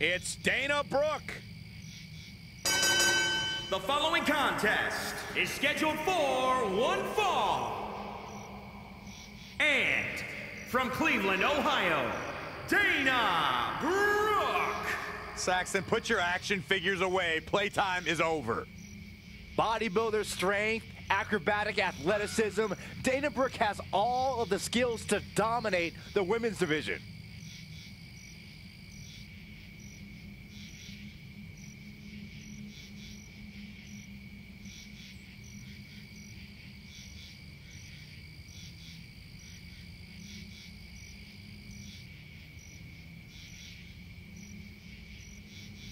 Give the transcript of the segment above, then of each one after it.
It's Dana Brooke. The following contest is scheduled for one fall. And from Cleveland, Ohio, Dana Brooke. Saxton, put your action figures away. Playtime is over. Bodybuilder strength, acrobatic athleticism, Dana Brooke has all of the skills to dominate the women's division.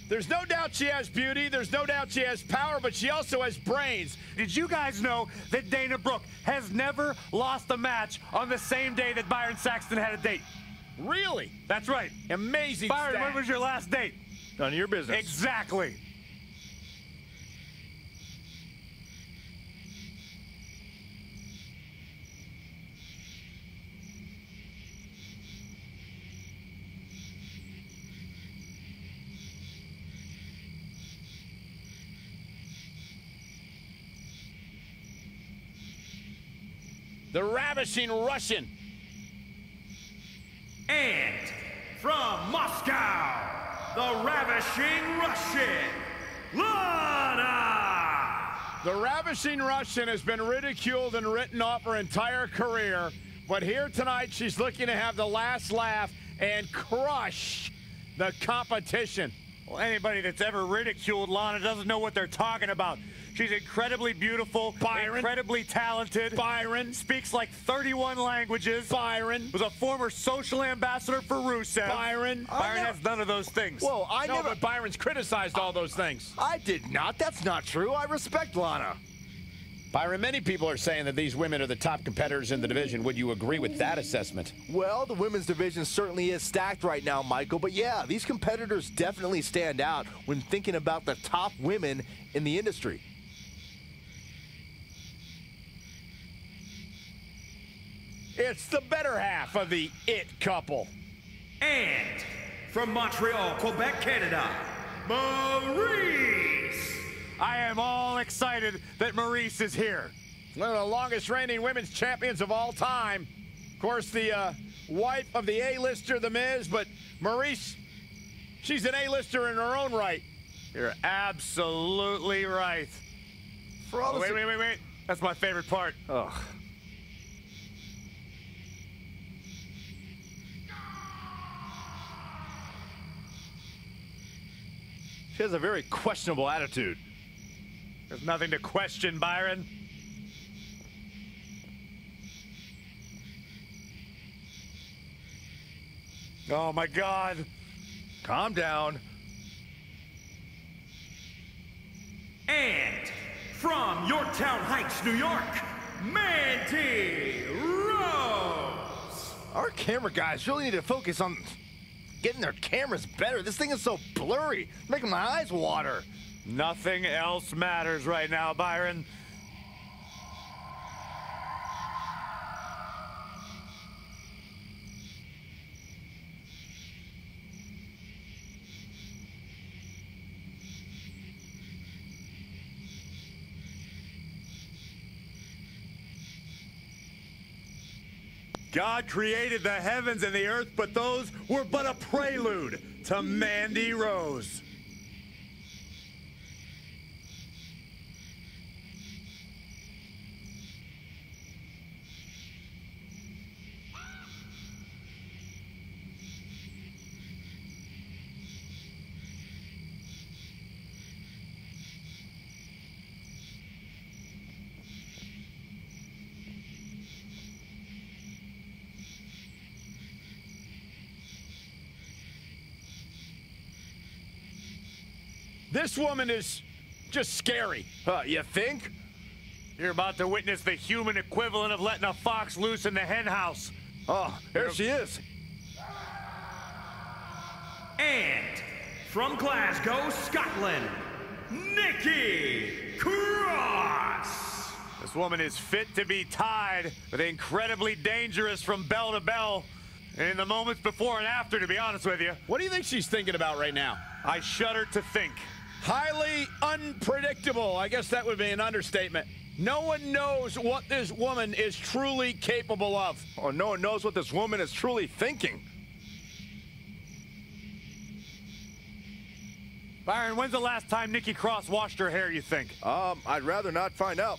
There's no doubt she has beauty. There's no doubt she has power, but she also has brains. Did you guys know that Dana Brooke has never lost a match on the same day that Byron Saxton had a date? Really? That's right. Amazing Byron, stat. when was your last date? None of your business. Exactly. The ravishing Russian. And from Moscow, the ravishing Russian, Lana. The ravishing Russian has been ridiculed and written off her entire career, but here tonight she's looking to have the last laugh and crush the competition. Well, anybody that's ever ridiculed Lana doesn't know what they're talking about. She's incredibly beautiful, Byron. incredibly talented. Byron. Speaks like 31 languages. Byron. Was a former social ambassador for Rusev. Byron. Byron has none of those things. Whoa, I no, never. but Byron's criticized all those things. I did not. That's not true. I respect Lana. Byron, many people are saying that these women are the top competitors in the division. Would you agree with that assessment? Well, the women's division certainly is stacked right now, Michael. But yeah, these competitors definitely stand out when thinking about the top women in the industry. It's the better half of the it couple. And from Montreal, Quebec, Canada, Maryse. I am all excited that Maryse is here. One of the longest reigning women's champions of all time. Of course, the uh, wife of the A-lister, The Miz, but Maryse, she's an A-lister in her own right. You're absolutely right. For all Oh, wait, wait, wait, wait. That's my favorite part. Ugh. She has a very questionable attitude. There's nothing to question, Byron. Oh my God. Calm down. And from Yorktown Heights, New York, Mandy Rose. Our camera guys really need to focus on getting their cameras better. This thing is so blurry, making my eyes water. Nothing else matters right now, Byron. God created the heavens and the earth, but those were but a prelude to Mandy Rose. This woman is just scary. Uh, you think? You're about to witness the human equivalent of letting a fox loose in the hen house. Oh, there she is. And from Glasgow, Scotland, Nikki Cross. This woman is fit to be tied, but incredibly dangerous from bell to bell. In the moments before and after, to be honest with you, What do you think she's thinking about right now? I shudder to think. Highly unpredictable. I guess that would be an understatement. No one knows what this woman is truly capable of. Oh, no one knows what this woman is truly thinking. Byron, when's the last time Nikki Cross washed her hair, you think? Um, I'd rather not find out.